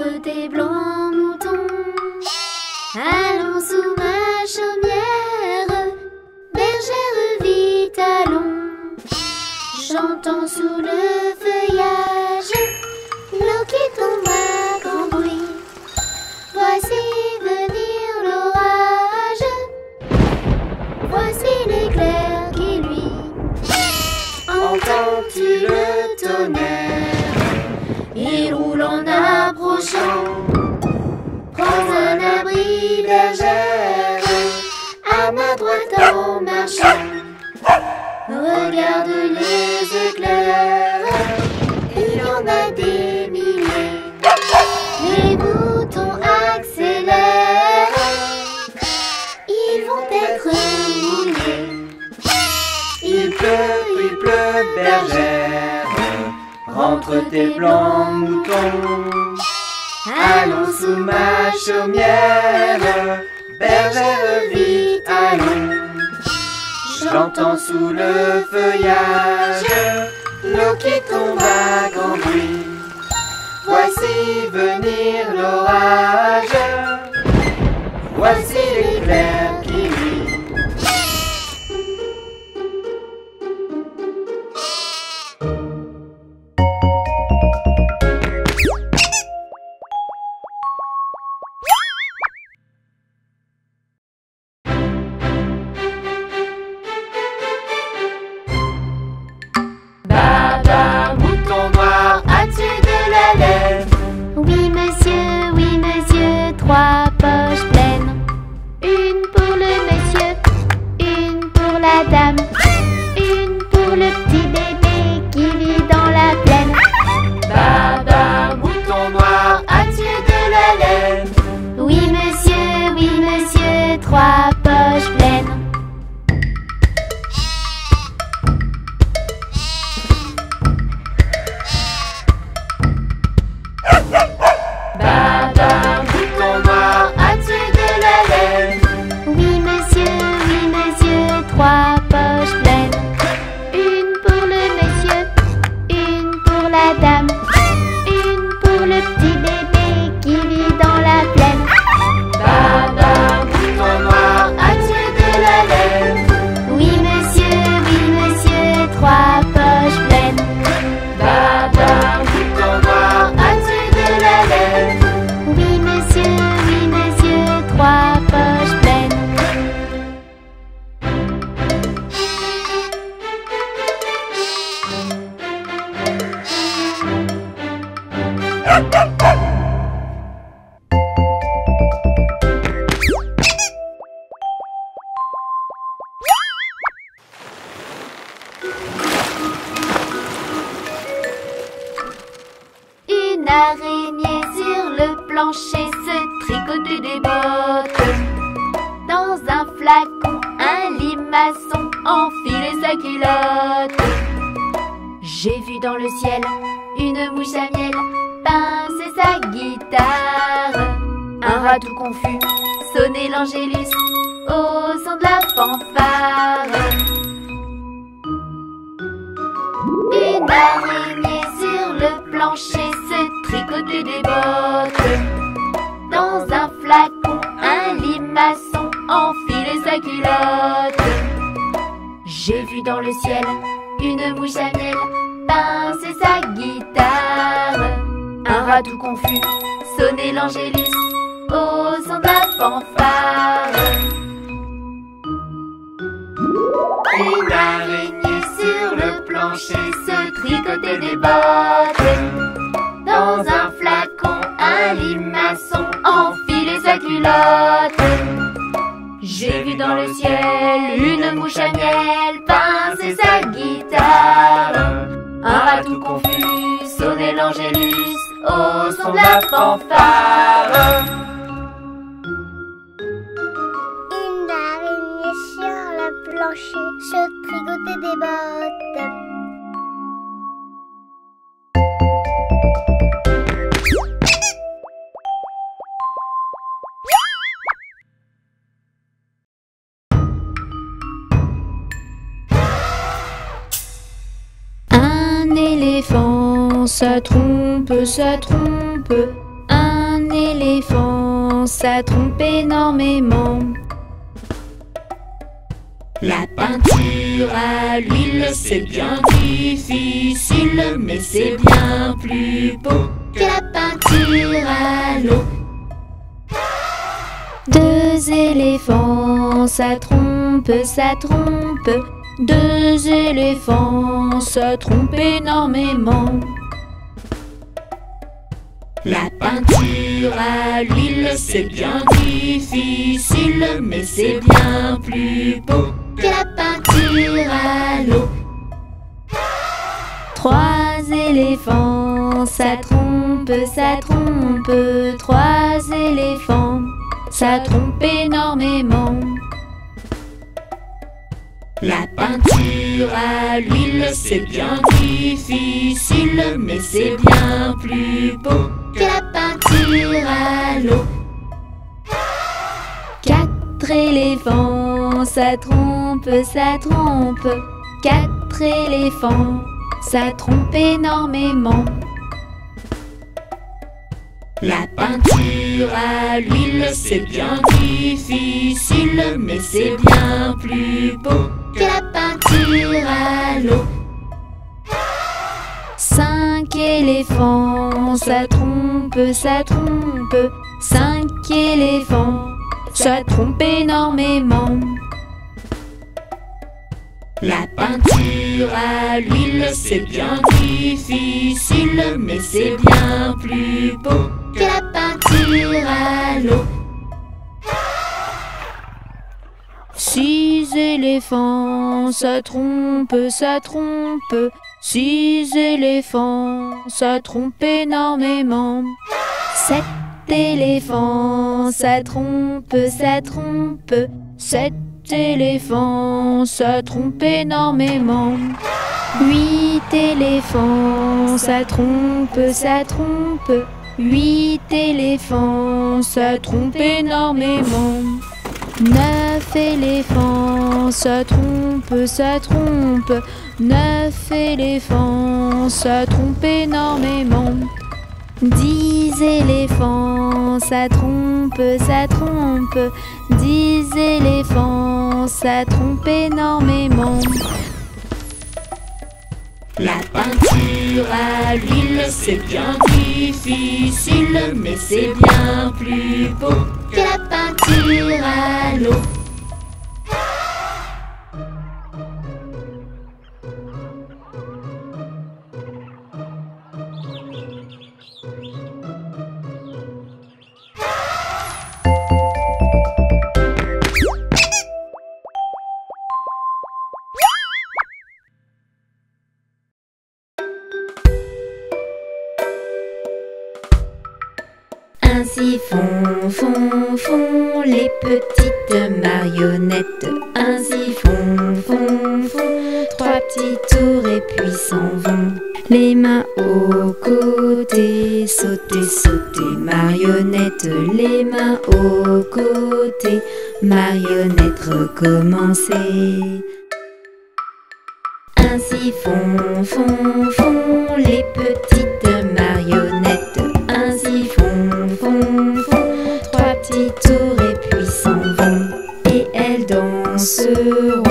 Rentre tes blancs moutons, allons sous ma chaumière, bergère vite allons. J'entends sous le feuillage Regarde les éclairs, il y en a des milliers. Les moutons accélèrent, ils vont être mouillés. Il pleut, il pleut, bergère. Rentre tes blancs moutons. Allons sous ma chaumière. Bergère. J'entends sous le feuillage l'eau qui tombe à grand. Voici venir l'orage. Une araignée sur le plancher se tricotait des bottes. Dans un flacon, un limaçon enfilait sa culotte. J'ai vu dans le ciel une mouche à miel pincer sa guitare. Un rat tout confus sonnait l'angélus au son la fanfare. Une araignée sur le plancher se tricotait des bottes. Dans un flacon, un limaçon enfilait sa culotte. J'ai vu dans le ciel une mouche à miel pincer sa guitare. Un rat tout confus sonnait l'angélus au son de la fanfare. Plancher des bottes. Un éléphant, ça trompe, ça trompe. Un éléphant, ça trompe énormément. La peinture à l'huile, c'est bien difficile, mais c'est bien plus beau que la peinture à l'eau. Deux éléphants, ça trompe, ça trompe. Deux éléphants, ça trompe énormément. La peinture à l'huile, c'est bien difficile, mais c'est bien plus beau que la peinture à l'eau. Trois éléphants, ça trompe, ça trompe. Trois éléphants, ça trompe énormément. La peinture à l'huile, c'est bien difficile, mais c'est bien plus beau que la peinture à l'eau. Quatre éléphants, ça trompe, ça trompe. Quatre éléphants, ça trompe énormément. La peinture à l'huile, c'est bien difficile, mais c'est bien plus beau que la peinture à l'eau. Cinq éléphants, ça trompe, ça trompe. Cinq éléphants, ça trompe énormément. La peinture à l'huile, c'est bien difficile, mais c'est bien plus beau que la peinture à l'eau. Six éléphants, ça trompe, ça trompe. Six éléphants, ça trompe énormément. Sept éléphants, ça trompe, ça trompe. Sept éléphants, ça trompe énormément. Huit éléphants, ça trompe, ça trompe. Huit éléphants, ça trompe énormément. Neuf éléphants, ça trompe, ça trompe. Neuf éléphants, ça trompe énormément. Dix éléphants, ça trompe, ça trompe. Dix éléphants, ça trompe énormément. La peinture à l'huile, c'est bien difficile, mais c'est bien plus beau que la peinture à l'eau. Les mains aux côtés, sauter, sauter, marionnettes. Les mains aux côtés, marionnettes, recommencer. Ainsi font, font, font les petites marionnettes. Ainsi font, font, font trois petits tours et puis s'en vont. Et elles danseront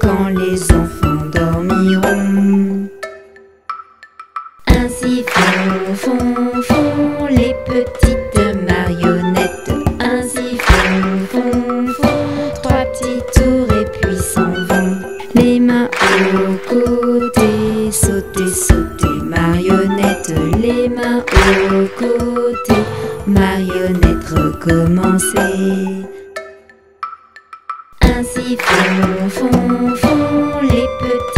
quand les enfants dormiront. Ainsi font, font, font les petites marionnettes. Ainsi font, font, font trois petits tours et puis s'en vont. Les mains aux côtés, sauter, sauter, marionnettes. Les mains aux côtés, marionnettes, recommencer. Ainsi font, font, font les petites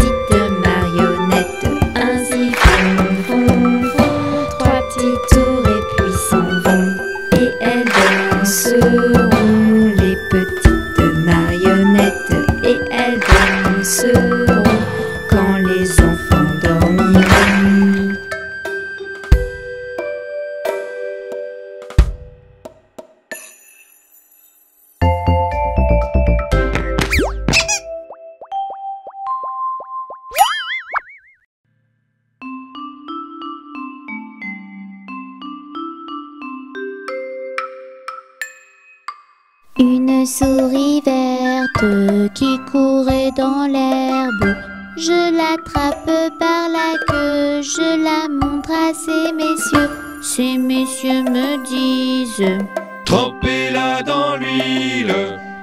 Trempez-la dans l'huile,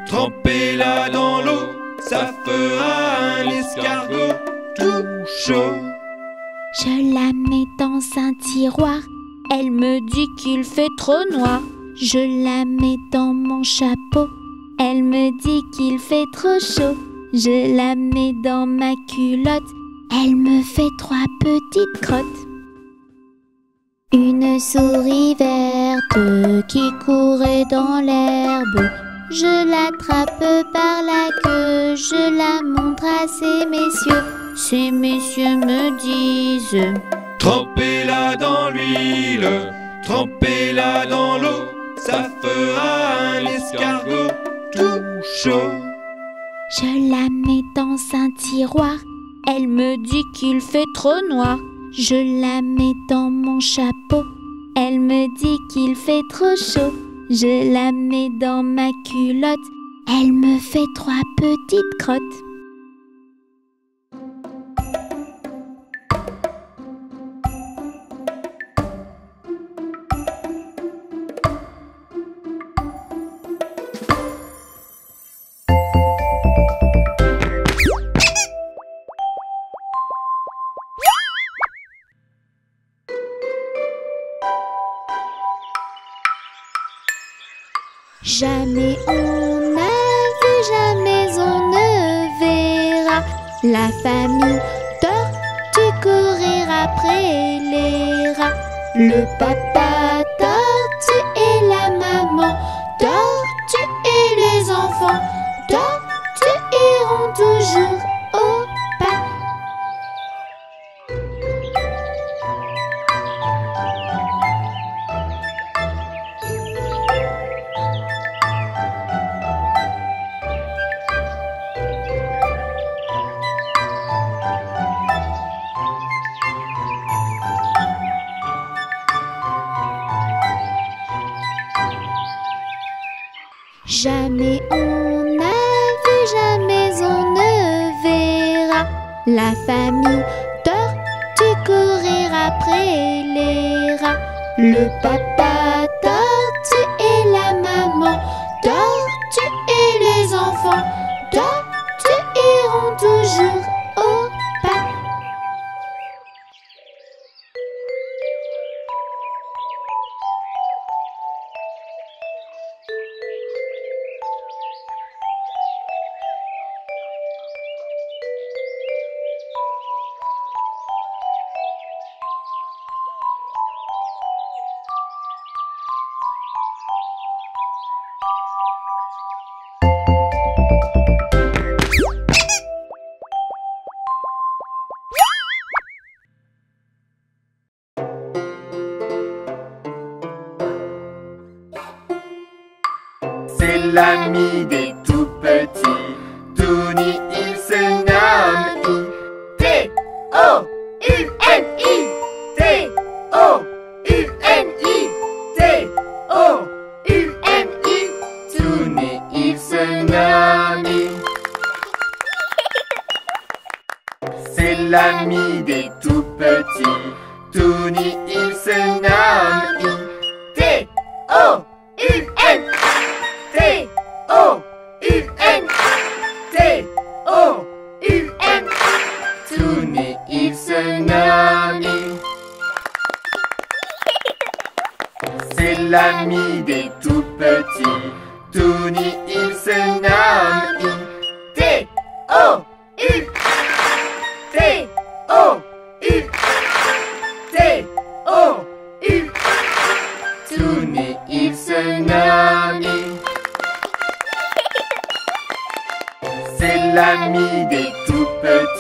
trempez-la dans l'eau, ça fera un escargot tout chaud. Je la mets dans un tiroir, elle me dit qu'il fait trop noir. Je la mets dans mon chapeau, elle me dit qu'il fait trop chaud. Je la mets dans ma culotte, elle me fait trois petites crottes. Une souris verte qui courait dans l'herbe. Je l'attrape par la queue, je la montre à ces messieurs. Ces messieurs me disent Trempez-la dans l'huile, trempez-la dans l'eau, ça fera un escargot tout chaud. Je la mets dans un tiroir, elle me dit qu'il fait trop noir. Je la mets dans mon chapeau, elle me dit qu'il fait trop chaud. Je la mets dans ma culotte, elle me fait trois petites crottes. Tony, il se nomme I. C'est l'ami des tout petits. Tony, il se nomme I. T O U T O U T O U Tony, il se nomme I. C'est l'ami des tout petits.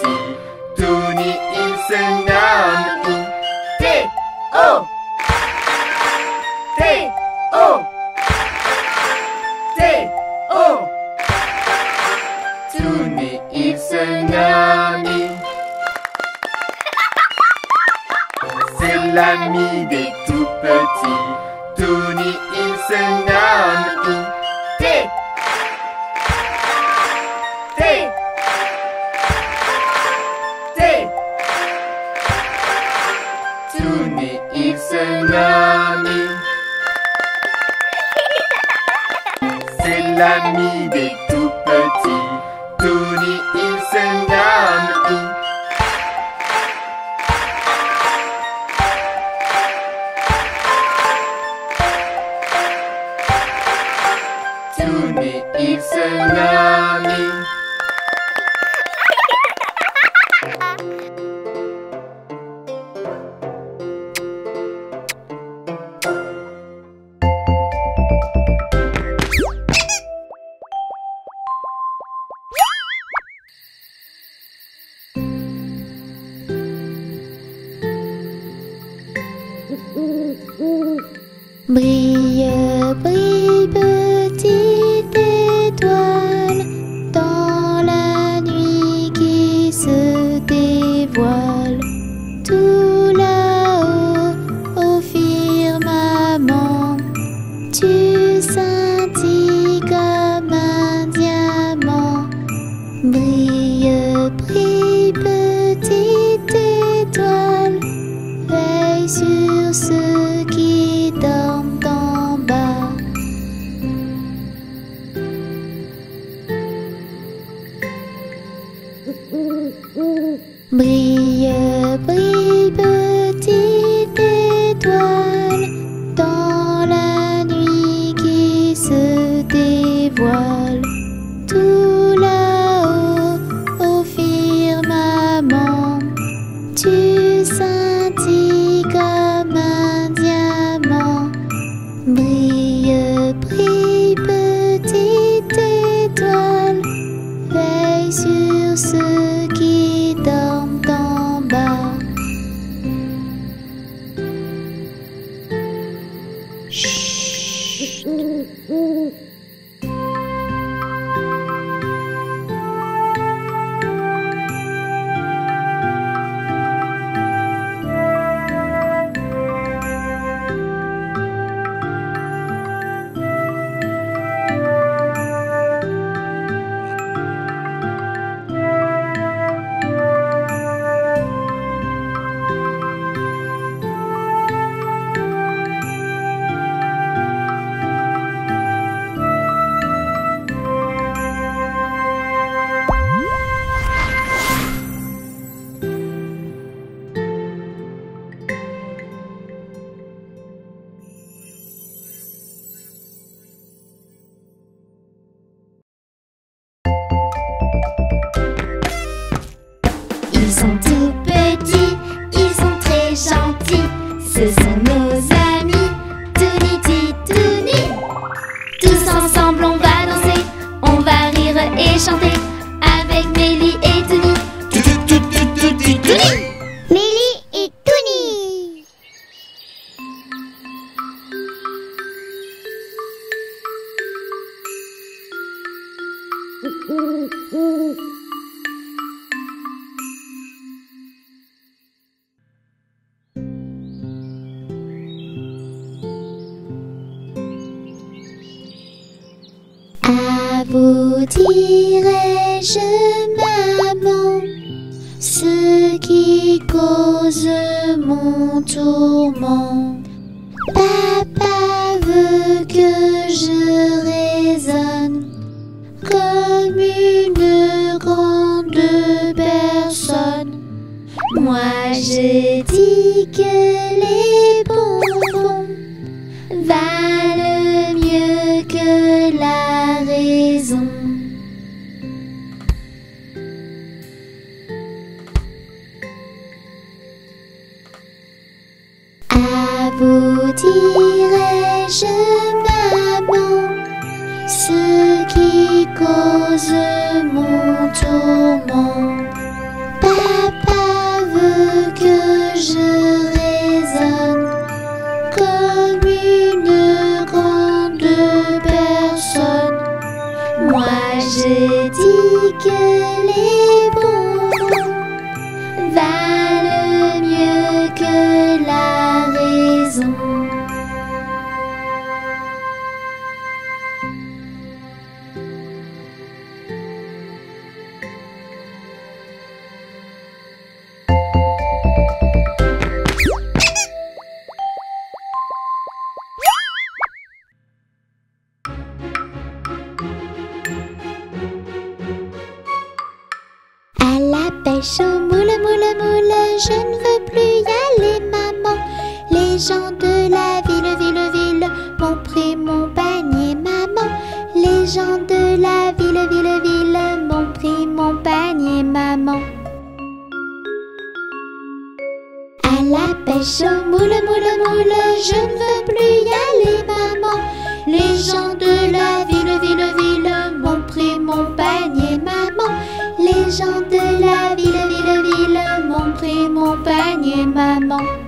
Papa veut que je raisonne comme une grande personne. Moi je dis que les bons cause mon tourment. Papa veut que je raisonne comme une grande personne. Moi je dis que les pris mon panier, maman.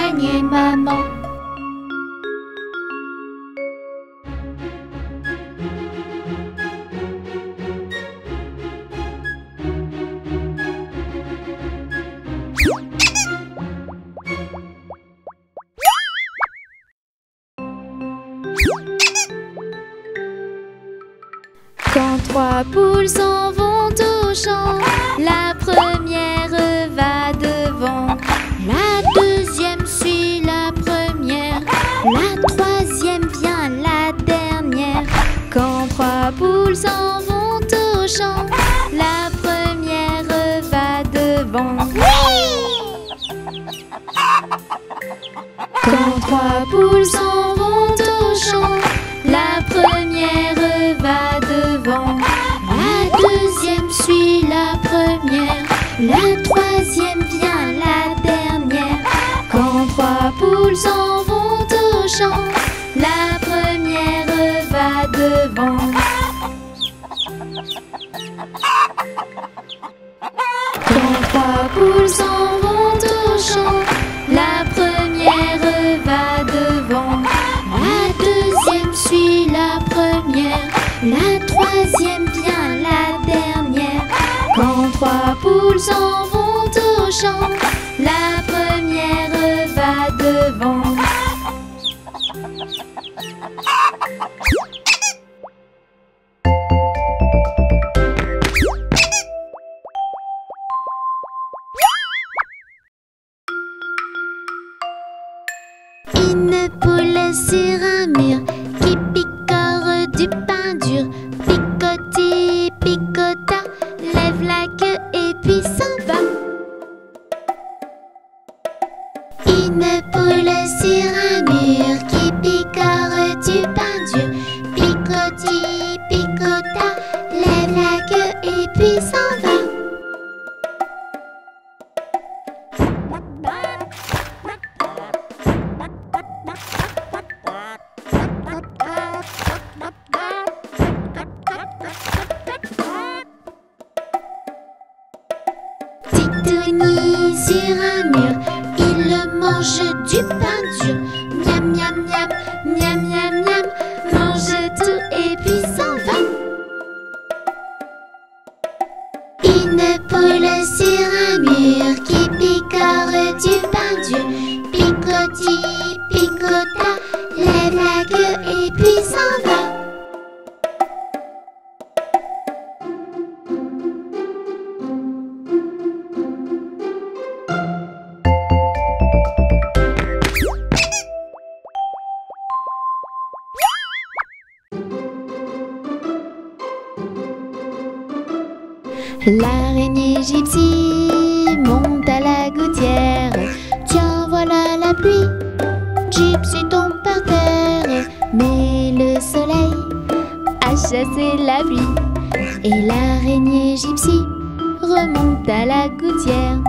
爱你们。sur un mur qui picore Et l'araignée gypsy remonte à la gouttière.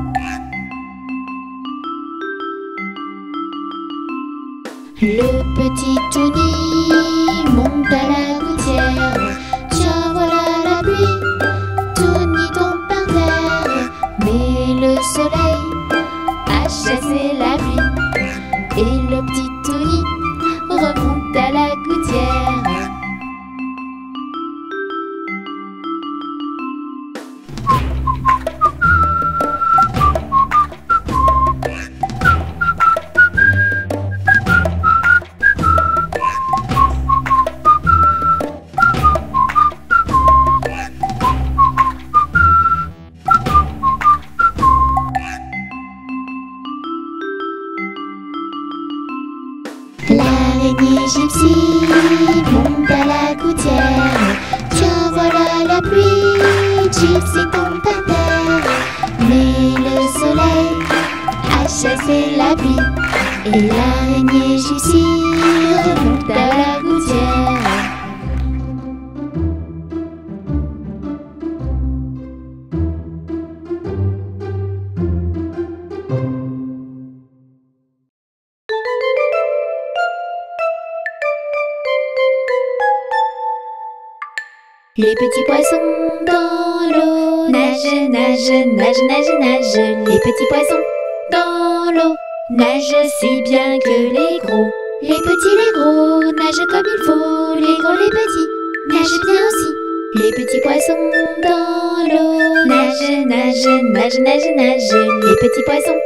Les petits poissons dans l'eau nagent, nagent, nagent, nagent, nagent. Les petits poissons dans l'eau nagent si bien que les gros. Les petits, les gros nagent comme il faut. Les gros, les petits nagent bien aussi. Les petits poissons dans l'eau nagent, nagent, nagent, nagent, nagent. Les petits poissons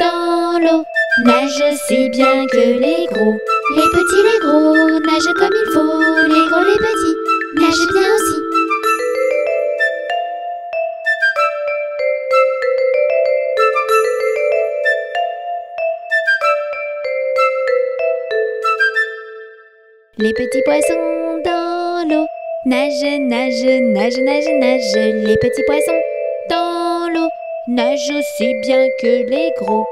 dans l'eau nagent si bien que les gros. Les petits, les gros nagent comme il faut. Les gros, les petits nagent bien aussi. Les petits poissons dans l'eau nagent, nagent, nagent, nagent, nagent. Les petits poissons dans l'eau nagent aussi bien que les gros.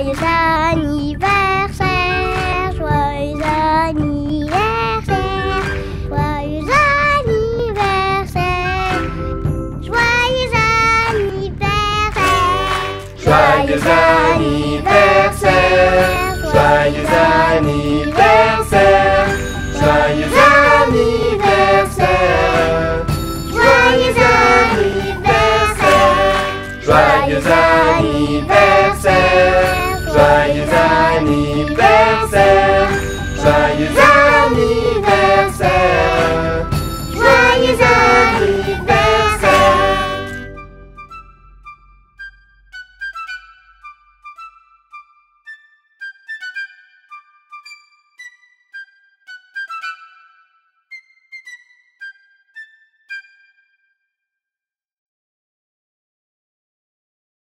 有啥你怕啥